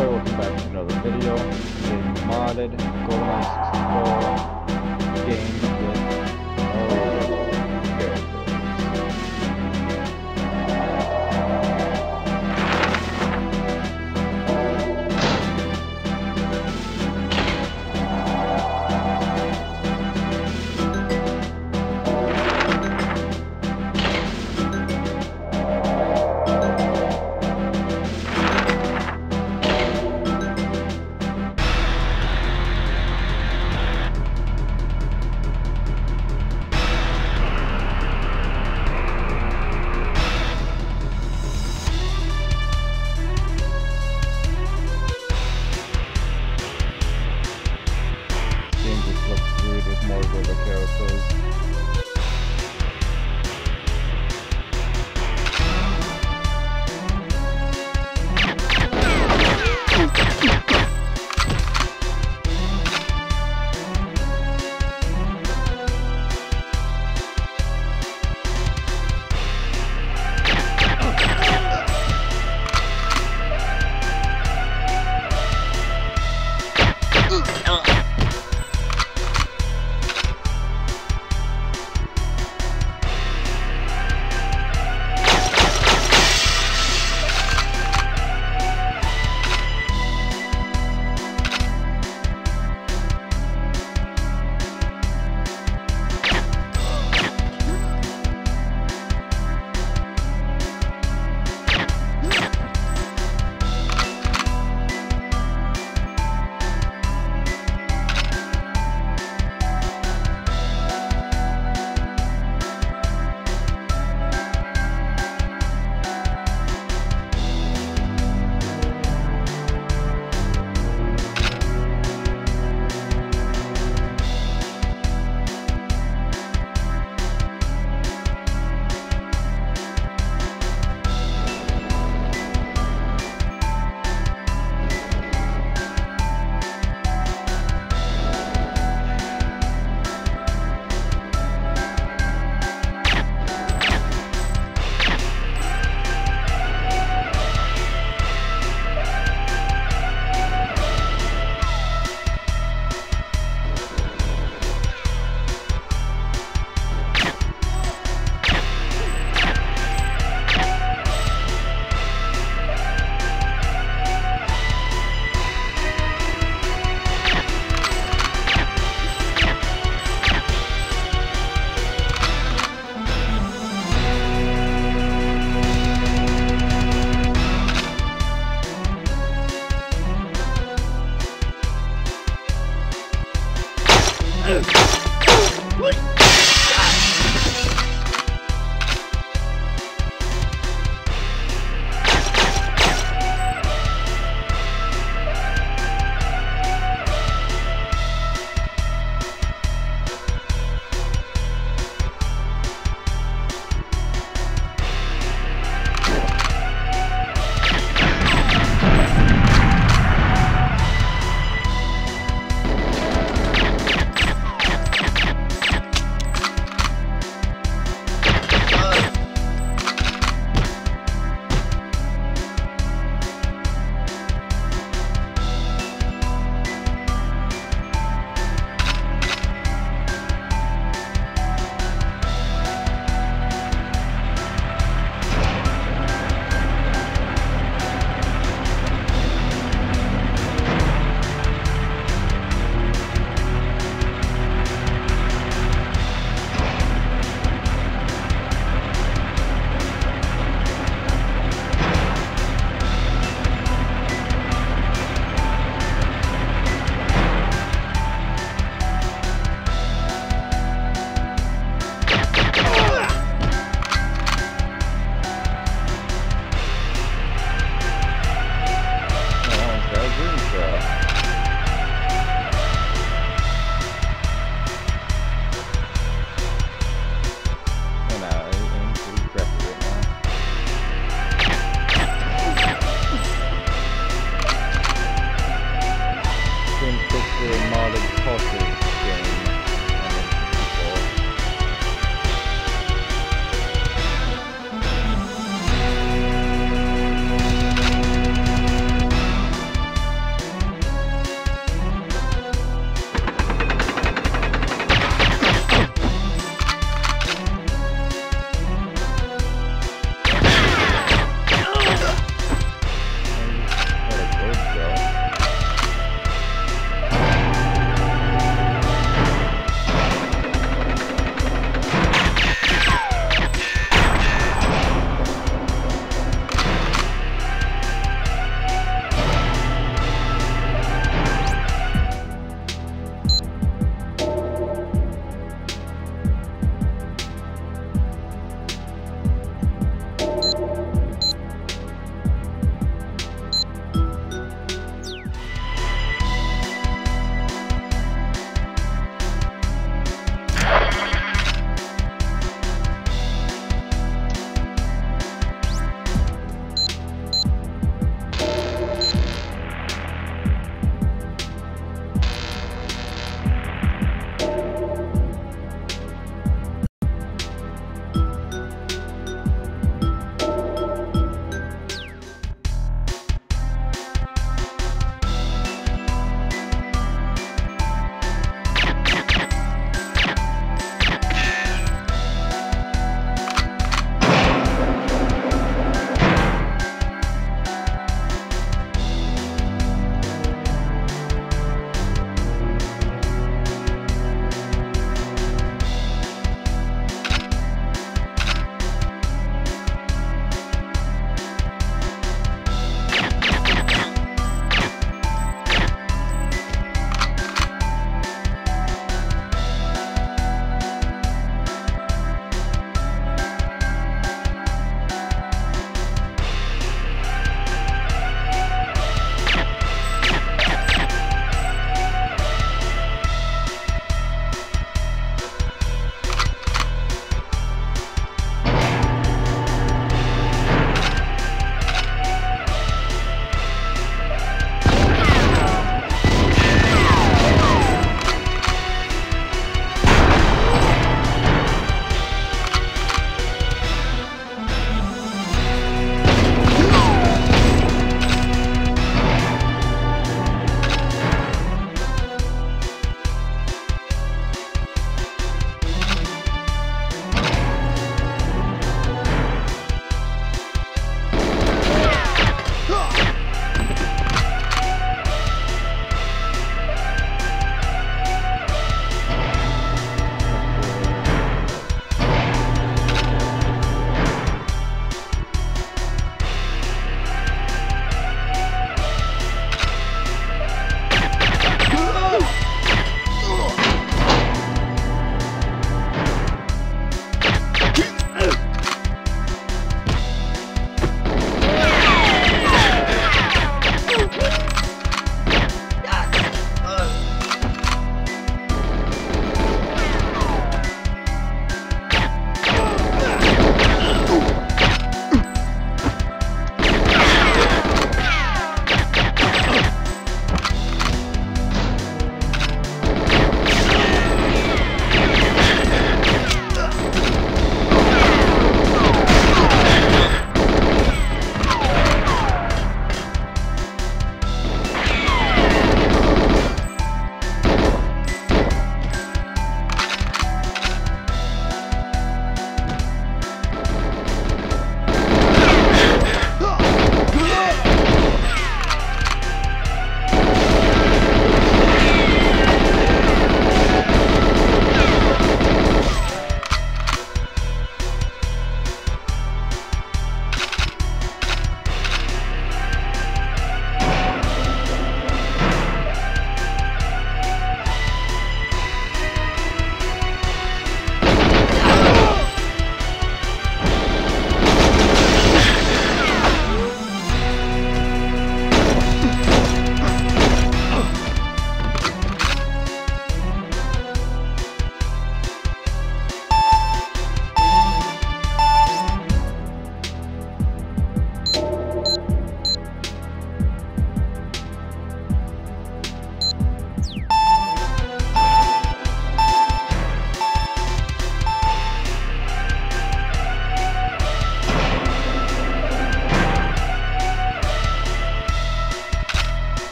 everybody, welcome back to another video. It's modded Golden 64 game with